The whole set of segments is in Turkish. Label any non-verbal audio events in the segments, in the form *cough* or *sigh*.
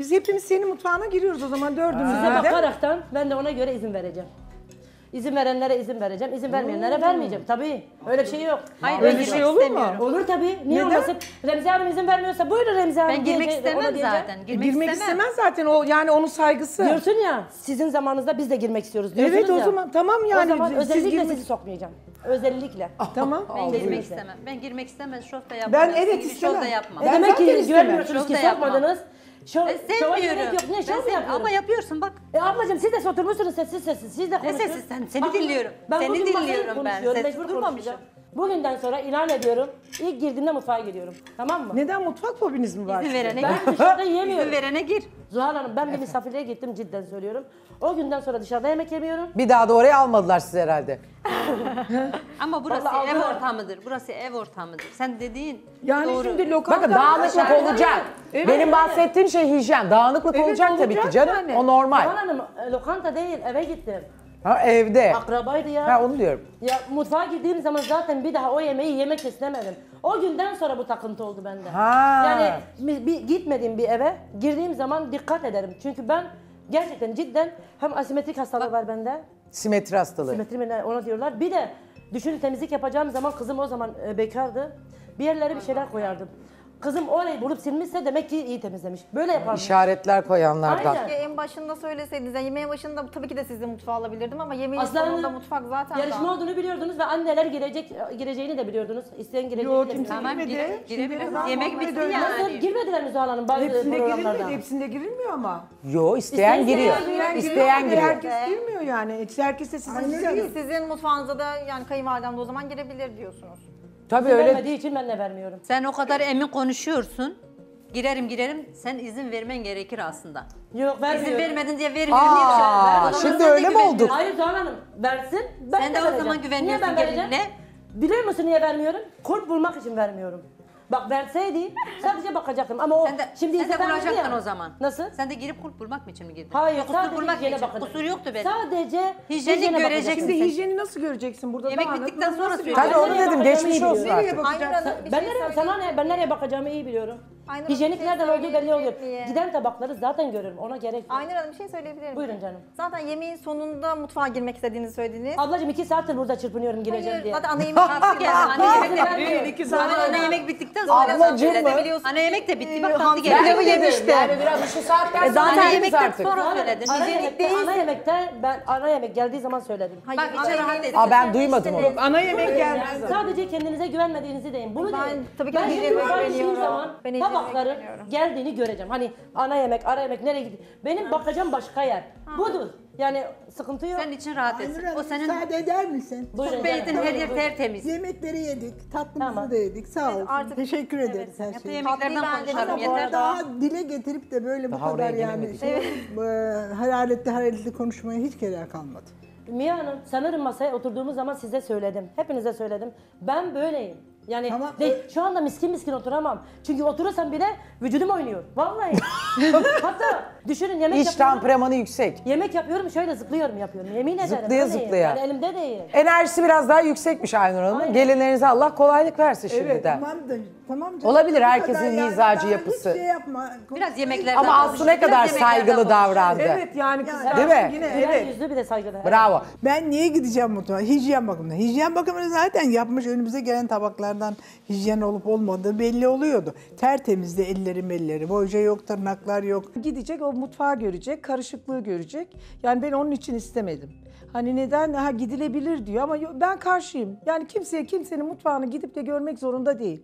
Biz hepimiz senin mutfağına giriyoruz o zaman dördümüz Size de. bakaraktan ben de ona göre izin vereceğim. İzin verenlere izin vereceğim, izin vermeyenlere vermeyeceğim. Tabii. Öyle bir şey yok. Hayır Öyle ben girmek şey olur mu? istemiyorum. Olur tabii. Niye Neden? olmasın? Remzi Hanım izin vermiyorsa buyurun Remzi Hanım. Ben girmek diyecek- ona istemem diyeceğim. zaten. Girmek, Girmek istemem. istemez zaten o yani onun saygısı. Diyorsun ya sizin zamanınızda biz de girmek istiyoruz diyorsunuz Evet o ya. zaman tamam yani o zaman siz özellikle girmek- sizi sokmayacağım. Özellikle. Tamam. Ben girmek istemem. Ben girmek istemez. Şov da yapmam. Ben evet istemem. Şov da yapmam. E Ben demek zaten ki istemem. güvenmiyorsunuz ki da yapmam. sokmadınız. Şov, Ben şova gerek sevmiyorum. yok. Ne Ben şov sevmiyorum. yapıyorsun? Ama yapıyorsun bak. E ablacığım siz de oturmuşsunuz sessiz sessiz. Siz de Ne konuşun. sessiz? Sen- seni dinliyorum. Ben Seni bugün dinliyorum ben. konuşuyorum, Sessiz mecbur durmamışım. konuşacağım. Bugünden sonra ilan ediyorum. İlk girdiğimde mutfağa giriyorum. Tamam mı? Neden mutfak fobiniz mi var? İzin verene Ben gir. dışarıda yiyemiyorum. İzin verene gir. Zuhal Hanım ben bir misafirliğe gittim cidden söylüyorum. O günden sonra dışarıda yemek yemiyorum. Bir daha da oraya almadılar sizi herhalde. *laughs* Ama burası Vallahi ev aldılar. ortamıdır. Burası ev ortamıdır. Sen dediğin Yani doğru. şimdi lokanta... Bakın dağınıklık olacak. Evet. Benim bahsettiğim şey hijyen. Dağınıklık Evet, olacak tabii ki olacak canım. yani. O normal. Zuhal Hanım e, lokanta değil eve gittim. Ha, evde. Akrabaydı ya. Ha onu diyorum. Ya mutfağa girdiğim zaman zaten bir daha o yemeği yemek istemedim. O günden sonra bu takıntı oldu bende. Ha. Yani bir, bir- gitmediğim bir eve girdiğim zaman dikkat ederim. Çünkü ben gerçekten cidden hem asimetrik hastalığı var bende. Simetri hastalığı. Simetri mi ne ona diyorlar. Bir de düşünün temizlik yapacağım zaman kızım o zaman e, bekardı. Bir yerlere bir şeyler koyardım. Kızım orayı bulup silmişse demek ki iyi temizlemiş. Böyle yapardım. İşaretler koyanlardan. Aynen. Keşke en başında söyleseydiniz. Yani yemeğin başında tabii ki de sizi mutfağa alabilirdim ama yemeğin Aslanım, sonunda mutfak zaten Yarışma da. olduğunu biliyordunuz ve anneler girecek gireceğini de biliyordunuz. İsteyen gireceğini Yo de kimse biliyordunuz. Tamam, girmedi. gire- girebiliriz. Şimdi ben Yemek vallahi bitti de yani. Nasıl girmediler mi Zuhal Hanım bazı Hepsinde programlarda? girilmedi, hepsinde girilmiyor ama. Yo isteyen İsteyen giriyor. giriyor, İsteyen giriyor. Herkes girmiyor yani. Herkes de sizin Sizin, sizin mutfağınıza da yani kayınvalidem de o zaman girebilir diyorsunuz. Tabii Öyle. öyle. Vermediği için ben de vermiyorum. Sen o kadar emin konuşuyorsun. Girerim girerim. Sen izin vermen gerekir aslında. Yok İzin vermiyorum. vermedin diye ver Aa, ver. şimdi öyle mi olduk? Hayır Zuhal Hanım versin ben Sen de o vereceğim. zaman güveniyorsun Niye ben vereceğim? gelinine. Biliyor musun niye vermiyorum? Kurt bulmak için vermiyorum. Bak verseydi sadece bakacaktım ama o Sen de, şimdi sen de bulacaktın o zaman. Nasıl? Sen de girip kurt bulmak mı için mi girdin? Hayır Yok, kusur sadece bulmak hijyene için. bakacağım. Kusur yoktu benim. Sadece hijyene göreceksin. bakacağım. Şimdi Sen- hijyeni nasıl göreceksin burada? Yemek bittikten sonra söyle. Tabii onu Nereye dedim geçmiş iyi olsun biliyorum. Artık. Hanım bir Ben şey nereye, söyleyeyim. sana ne? Ben nereye bakacağımı iyi biliyorum. Aynur Hanım, Hijyenik bir şey nereden olduğu belli oluyor. miyim? Giden tabakları zaten görürüm. Ona gerek yok. Aynur Hanım bir şey söyleyebilir miyim? Buyurun canım. Zaten yemeğin sonunda mutfağa girmek istediğinizi söylediniz. Ablacığım iki saattir burada çırpınıyorum gireceğim Hayır, diye. zaten ana yemek *laughs* Kalk gel. Ana yemek de Vermiyorum. büyük. Zaten ana yemek bittikten sonra sen mı? biliyorsun. Ana yemek de bitti. Bak tatlı pilavı geldi. yemiştim. Yani biraz şu saatten sonra Ana yeriz yemekten artık. sonra Ana, söyledin. ana, Hijyenik yemekte, ana yemekte ben ana yemek geldiği zaman söyledim. Hayır, Bak ana içeri yemek rahat edin. Aa ben duymadım onu. Ana yemek gelmez. Yani sadece kendinize güvenmediğinizi deyin. Bunu Ben deyin. tabii ki de ben şimdi zaman Ben tabakları güveniyorum. geldiğini göreceğim. Hani ana yemek, ara yemek nereye gidiyor? Benim bakacağım başka yer. Budur. Yani sıkıntı yok. Senin için rahat etsin. O senin Müsaade eder misin? Buyurun beytin canım. her yer tertemiz. Yemekleri yedik, tatlımızı Tamam. da yedik. Sağ olsun. artık- Teşekkür ederiz her Hep şey. yemeklerden Tatlıyı ben konuşalım yeter. Ama daha dile getirip de böyle bu Daha oraya kadar yani gelemedik. şey, e, hararetli hararetli konuşmaya hiç gerek kalmadı. Mia Hanım sanırım masaya oturduğumuz zaman size söyledim. Hepinize söyledim. Ben böyleyim. Yani Tamam. de- şu anda miskin miskin oturamam. Çünkü oturursam bile vücudum oynuyor. Vallahi. *laughs* Hatta düşünün yemek İç yapıyorum. temperamanı yüksek. Yemek yapıyorum şöyle zıplıyorum yapıyorum. Yemin ederim. Zıplaya öyleyim. zıplaya. Yani elimde değil. Enerjisi biraz daha yüksekmiş Aynur Hanım'ın. Aynen. Gelinlerinize Allah kolaylık versin Evet şimdiden. tamam da tamam canım. Olabilir, herkesin yani mizacı, daha yapısı. Hiç şey yapma. Biraz yemeklerden Ama Aslı ne kadar saygılı davrandı. Evet yani kızlar Değil mi? yine Güler evet. yüzlü bir de saygılı. Bravo. Ben niye gideceğim mutfağa? Hijyen bakımından. Hijyen bakımını zaten yapmış önümüze gelen tabaklardan hijyen olup olmadığı belli oluyordu. Tertemizdi elleri melleri. Boyca yok, tırnaklar yok. Gidecek o mutfağı görecek, karışıklığı görecek. Yani ben onun için istemedim. Hani neden ha gidilebilir diyor ama ben karşıyım. Yani kimseye kimsenin mutfağını gidip de görmek zorunda değil.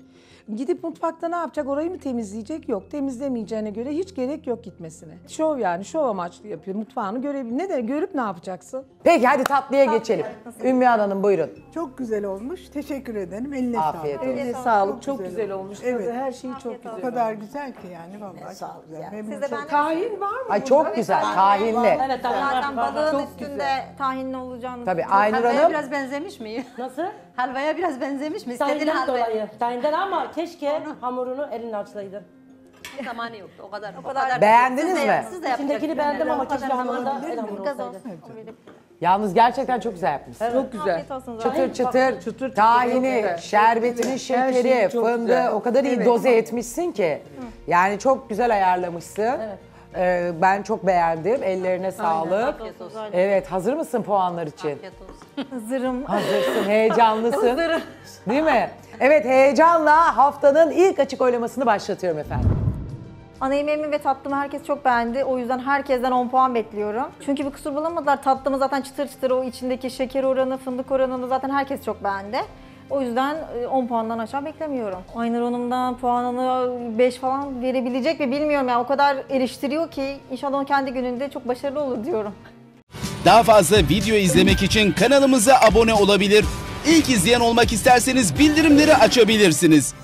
Gidip mutfakta ne yapacak? Orayı mı temizleyecek? Yok. Temizlemeyeceğine göre hiç gerek yok gitmesine. Şov yani şov amaçlı yapıyor. Mutfağını görebilir. Ne de görüp ne yapacaksın? Peki hadi tatlıya geçelim. Ümmühan Hanım buyurun. Çok güzel olmuş. Teşekkür ederim. Eline Afiyet sağlık. olsun. Eline Çok sağlık. Çok güzel güzel olmuş. Evet. Her şeyi çok Afiyet güzel. O kadar güzel ki yani vallahi çok güzel. Memnun Siz de çok- ben Tahin var mı? Ay çok güzel. Tahinli. Evet tamam. zaten balığın Çok üstünde güzel. tahinli olacağını Tabii Aynur Hanım. biraz benzemiş mi? Nasıl? Halvaya biraz benzemiş mi? İstediğin Tahinden halvaya. dolayı. Tahinden ama keşke hamurunu elinle açsaydın. zamanı yoktu o kadar. O kadar- Beğendiniz Siz de- mi? Siz de yapacaksınız. İçindekini beğendim ama keşke hamuru da zamanı- el hamuru olsaydı. Yalnız gerçekten çok güzel yapmışsın. Çok güzel. Çıtır çıtır, çıtır, tahini, güzel. şerbetinin Her şekeri, çok fındığı güzel. o kadar iyi Evet. doze etmişsin ki. Yani çok güzel ayarlamışsın. Ee, ben çok beğendim. Ellerine sağlık. Afiyet olsun. Evet, hazır mısın puanlar için? Afiyet olsun. Hazırım. Hazırsın, heyecanlısın. Değil mi? Evet, heyecanla haftanın ilk açık oylamasını başlatıyorum efendim. Ana yemeğimi ve tatlımı herkes çok beğendi. O yüzden herkesten 10 puan bekliyorum. Çünkü bir kusur bulamadılar. Tatlımı zaten çıtır çıtır o içindeki şeker oranı, fındık oranını zaten herkes çok beğendi. O yüzden e, 10 puandan aşağı beklemiyorum. Aynur Hanım'dan puanını 5 falan verebilecek mi bilmiyorum. Yani o kadar eleştiriyor ki inşallah o kendi gününde çok başarılı olur diyorum. Daha fazla video izlemek için kanalımıza abone olabilir. İlk izleyen olmak isterseniz bildirimleri açabilirsiniz.